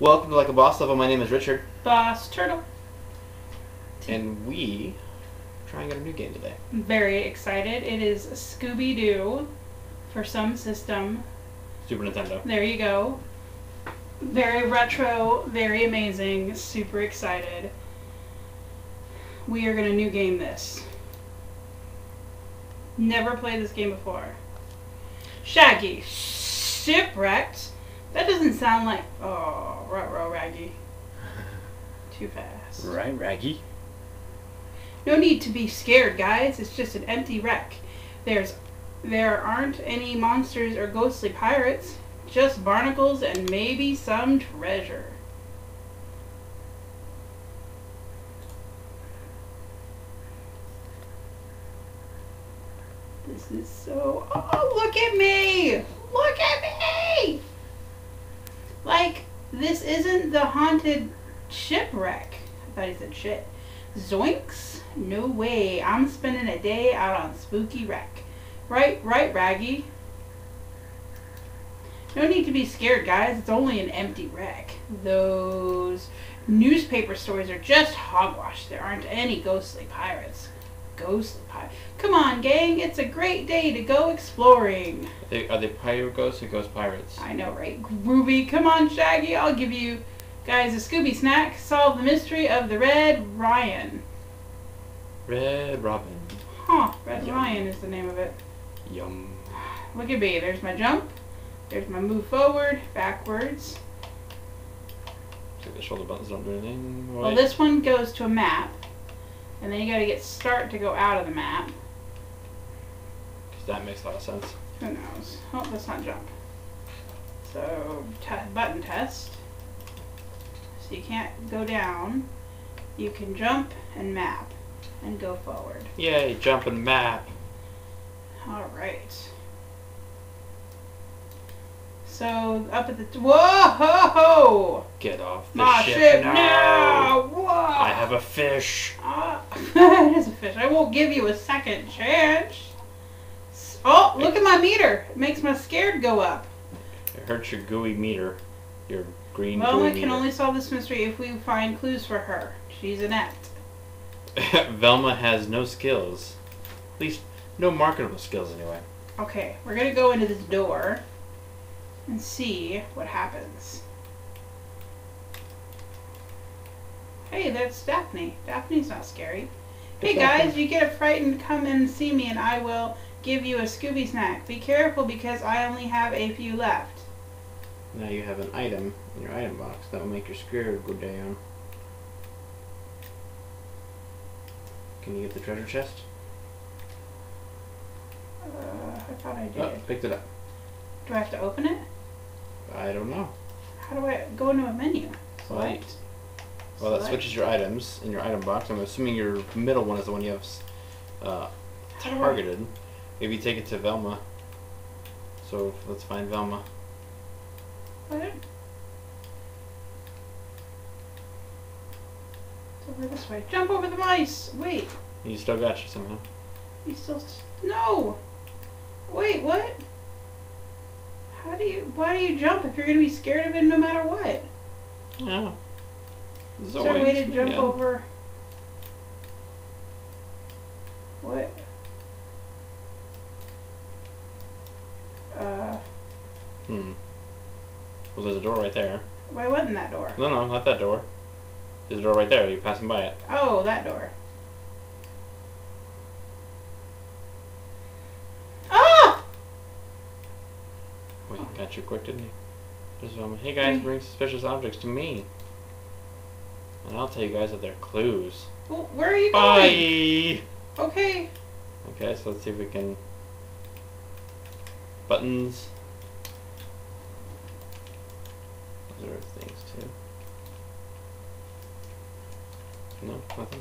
Welcome to Like a Boss Level. My name is Richard, Boss Turtle. and we trying out a new game today. Very excited. It is Scooby Doo for some system. Super Nintendo. There you go. Very retro, very amazing, super excited. We are going to new game this. Never played this game before. Shaggy. Shipwrecked. That doesn't sound like. Oh, row raggy. Too fast. Right, Raggy. No need to be scared, guys. It's just an empty wreck. There's there aren't any monsters or ghostly pirates, just barnacles and maybe some treasure. This is so Oh, look at me. Look at me. Like this isn't the haunted shipwreck. I thought he said shit. Zoinks? No way. I'm spending a day out on Spooky Wreck. Right, right, Raggy. No need to be scared, guys. It's only an empty wreck. Those newspaper stories are just hogwash. There aren't any ghostly pirates. Pirates. Come on, gang. It's a great day to go exploring. Are they, are they pirate ghosts or ghost pirates? I know, right? Groovy. Come on, Shaggy. I'll give you guys a Scooby snack. Solve the mystery of the Red Ryan. Red Robin. Huh. Red Yum. Ryan is the name of it. Yum. Look at me. There's my jump. There's my move forward, backwards. Like the shoulder buttons don't do anything. Well, this one goes to a map. And then you gotta get start to go out of the map. That makes a lot of sense. Who knows? Oh, let's not jump. So, t- button test. So you can't go down. You can jump and map and go forward. Yay, jumping map. Alright. So, up at the. Whoa! Ho, ho! Get off the My ship, ship now. now! Whoa! I have a fish. It is a fish. I won't give you a second chance. Oh, look at my meter. It makes my scared go up. It hurts your gooey meter. Your green Well, we can meter. only solve this mystery if we find clues for her. She's inept. Velma has no skills. At least, no marketable skills anyway. Okay, we're gonna go into this door and see what happens. Hey, that's Daphne. Daphne's not scary. Hey guys, you get frightened, come and see me and I will give you a Scooby snack. Be careful because I only have a few left. Now you have an item in your item box that will make your spirit go down. Can you get the treasure chest? Uh, I thought I did. Oh, picked it up. Do I have to open it? I don't know. How do I go into a menu? Select. Well, that Select. switches your items in your item box. I'm assuming your middle one is the one you have uh, How do I- targeted. Maybe take it to Velma. So let's find Velma. What? It's over this way. Jump over the mice! Wait, You still got you somehow. you still. No! Wait, what? How do you. Why do you jump if you're gonna be scared of it no matter what? Yeah. Is there a way to jump yeah. over? What? Uh, Hmm. Well, there's a door right there. why wasn't that door? No, no, not that door. There's a door right there. You're passing by it. Oh, that door. Ah! Wait, got you quick, didn't he? There's Velma. Hey guys, bring suspicious objects to me. And I'll tell you guys that they're clues. Well, where are you going? Bye! Okay. Okay, so let's see if we can. Buttons. Those are things too. No, nothing.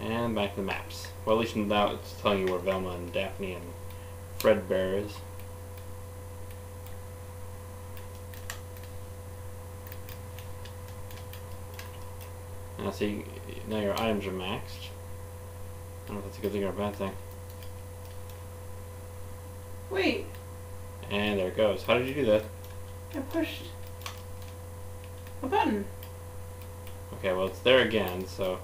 And back to the maps. Well, at least now it's telling you where Velma and Daphne and Fredbear is. Now see, now your items are maxed. I don't know if that's a good thing or a bad thing. Wait. And there it goes. How did you do that? I pushed a button. Okay, well, it's there again, so.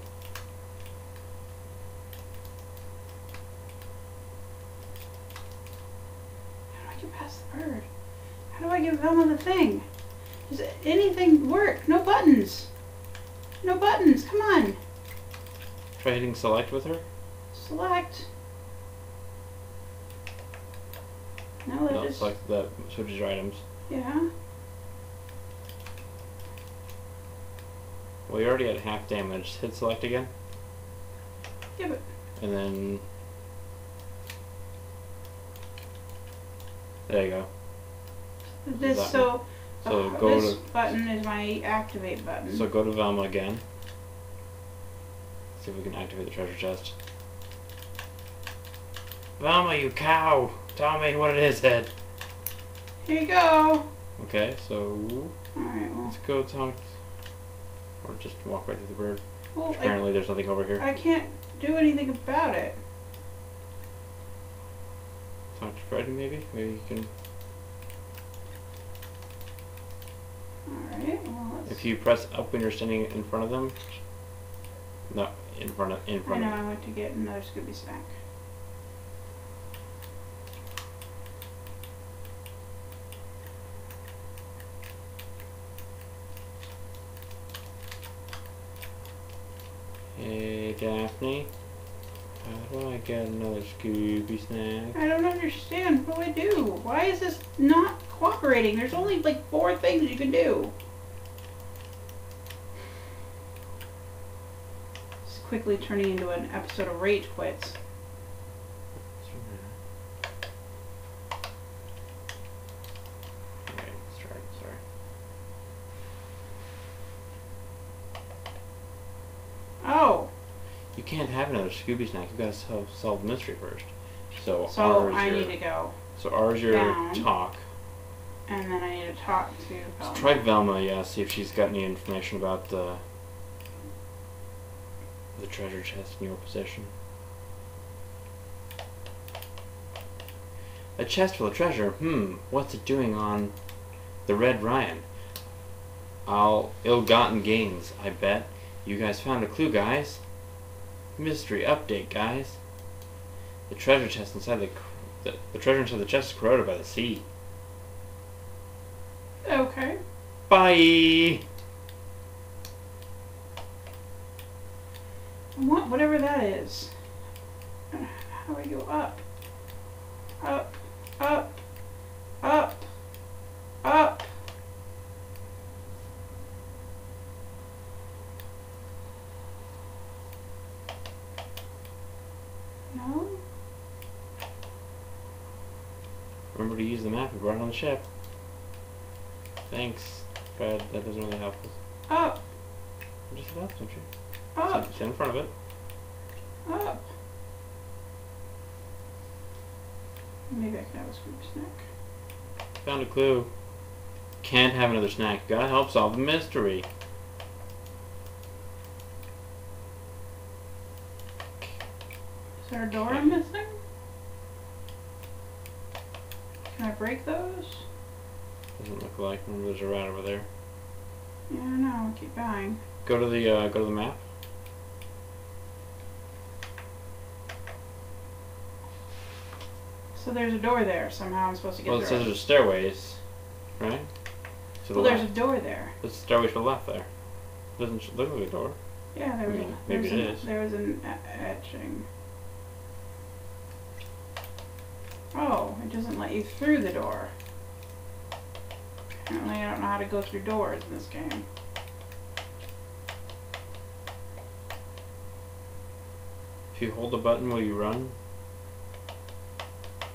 How do I get past the bird? How do I give Velma the thing? Does anything work? No buttons. No buttons. Come on. Try hitting select with her. Select. No, that No, just select that switches your items. yeah. Well, you're already at half damage. Hit select again, Yeah, but and then. There you go. this so So uh, go this to button is my activate button. so go to Velma again. See if we can activate the treasure chest. Velma, you cow! Tell me what it is, Ed. Here you go. Okay, so All right. Well, let's go talk, or just walk right through the bird. well I, Apparently, there's nothing over here. I can't do anything about it. Talk to Freddy, maybe. Maybe you can. All right. Well, let's, If you press up when you're standing in front of them. No, in front of in front. I know of. I went to get another Scooby snack. Hey Daphne, how do I get another Scooby snack? I don't understand. What do I do? Why is this not cooperating? There's only like four things you can do. Quickly turning into an episode of Rage Quits. Alright, let's try. Sorry. Oh, You can't have another Scooby snack. You've gotta solve, solve the mystery first. So, so I your, need to go, So R's your down. talk. and then I need to talk to. So Velma. try Velma, yeah, see if she's got any information about the the treasure chest in your possession. A chest full of treasure. Hmm, what's it doing on the Red Ryan? All ill-gotten gains, I bet. You guys found a clue, guys. Mystery update, guys. The treasure chest inside the, the the treasure inside the chest is corroded by the sea. Okay. Bye. What, whatever that is. How do I go up? Up, up, up, up. No? Remember to use the map we brought on the ship. Thanks, Fred. That doesn't really help us. Up, Just hit up, don't you? Up, in front of it. up. Maybe I can have a scoop snack. Found a clue. Can't have another snack. Gotta help solve the mystery. Is there a door I'm missing? Can I break those? Doesn't look like. There's a rat over there. Yeah, I know. Keep going. Go to the uh, go to the map. So there's a door there. Somehow I'm supposed to get Well, it says there's stairways, right? To the well, there's a door there. There's a stairway to the left there. Doesn't look like a door. Yeah, there was. Maybe- a, maybe there was an, is. There was an etching. Oh, it doesn't let you through the door. Apparently, I don't know how to go through doors in this game. If you hold the button while you run.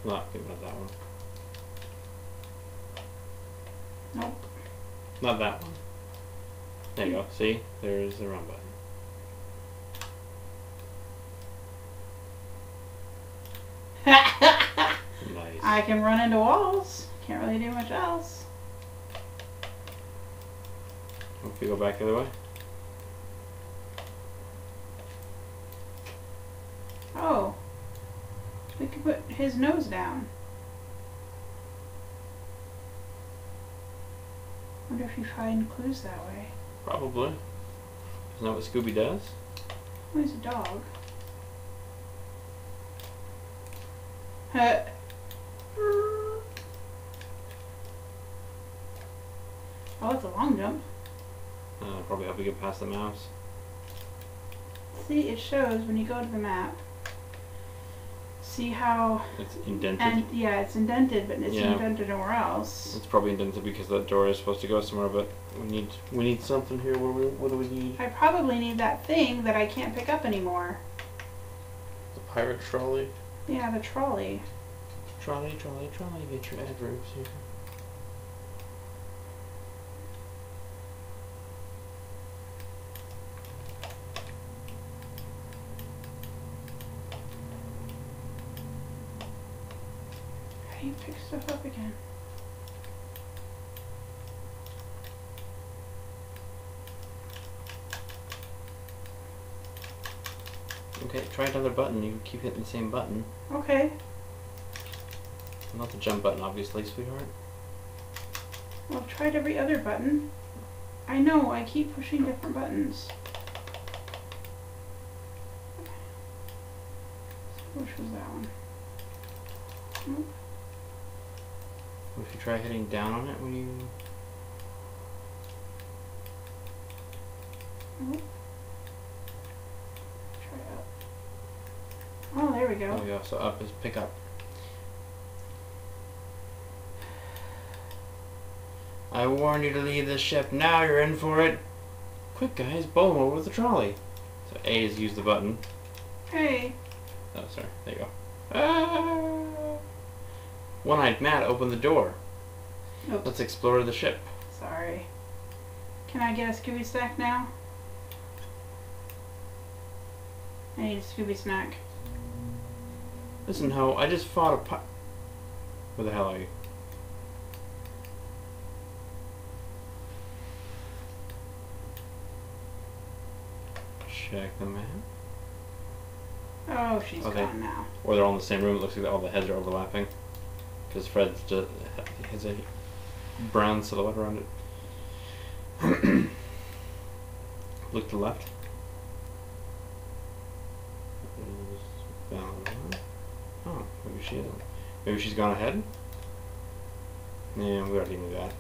Not maybe not that one. Nope. Not that one. There you go. See? There's the run button. Nice. I can run into walls. Can't really do much else. If you go back the other way. Oh. We could put his nose down. wonder if you find clues that way. Probably. Isn't that what Scooby does? Oh, he's a dog. Huh. Oh, it's a long jump. Uh, probably help you get past the mouse. See, it shows when you go to the map. See how, It's indented. and yeah, it's indented, but it's Yeah. indented nowhere else. It's probably indented because that door is supposed to go somewhere, but we need we need something here. What do we, what do we need? I probably need that thing that I can't pick up anymore. The pirate trolley. Yeah, the trolley. Trolley, trolley, trolley. Get your adverbs here. Stuff up again? Okay, try another button. You keep hitting the same button. Okay. Not the jump button, obviously, sweetheart. Well, I've tried every other button. I know, I keep pushing different buttons. Which was that one? What if you try hitting down on it when you? Mhm. Try up. Oh, there we go. Oh go. So up is pick up. I warned you to leave the ship. Now you're in for it. Quick, guys, bowl over with the trolley. So A is use the button. Hey. Oh, sorry. There you go. Ah! One-eyed Matt opened the door. Oops. Let's explore the ship. Sorry. Can I get a Scooby snack now? I need a Scooby snack. Listen, Ho, I just fought a pi- Where the hell are you? Check the map. Oh, she's Okay. gone now. Or they're all in the same room. It looks like all the heads are overlapping. Because Fred's just has a brown silhouette around it. Look to the left. Oh, maybe she isn't. Maybe she's gone ahead? Yeah, we already knew that.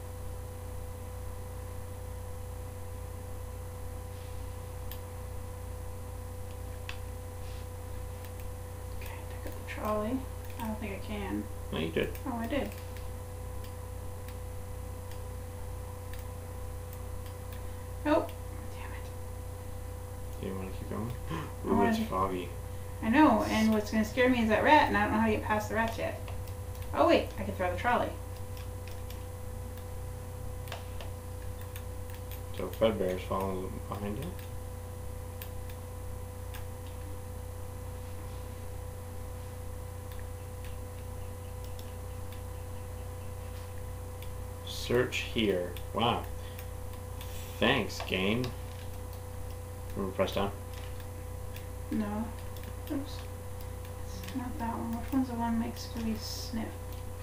Okay, pick up the trolley. I don't think I can. No, you did. Oh, I did. Nope. Damn it. Do you want to keep going? Ooh, it's foggy. I know, and what's going to scare me is that rat, and I don't know how to get past the rat yet. Oh, wait, I can throw the trolley. So Fredbear's following behind you. Search here. Wow. Thanks, game. Remember press down? No. Oops. It's not that one. Which one's the one that makes Scooby sniff?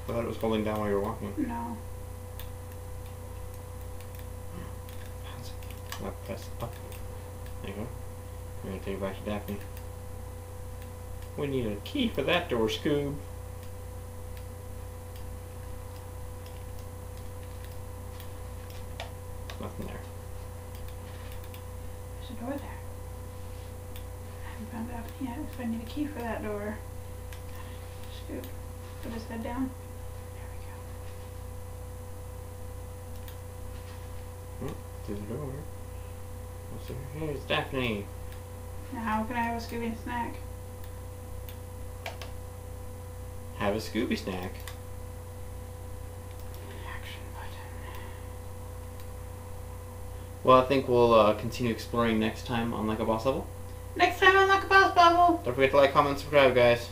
I thought it was holding down while you were walking. No. Now press up. There you go. I'm gonna take it back to Daphne. We need a key for that door, Scoob. Nothing there. There's a door there. I haven't found out yet if I need a key for that door. Scoop. Put his head down. There Through the door. What's over here? It's Daphne. we go. Now how can I have a Scooby snack? Have a Scooby snack. Action button. Well, I think we'll uh, continue exploring next time on Like a Boss Level. Bubble. Don't forget to like, comment, subscribe, guys.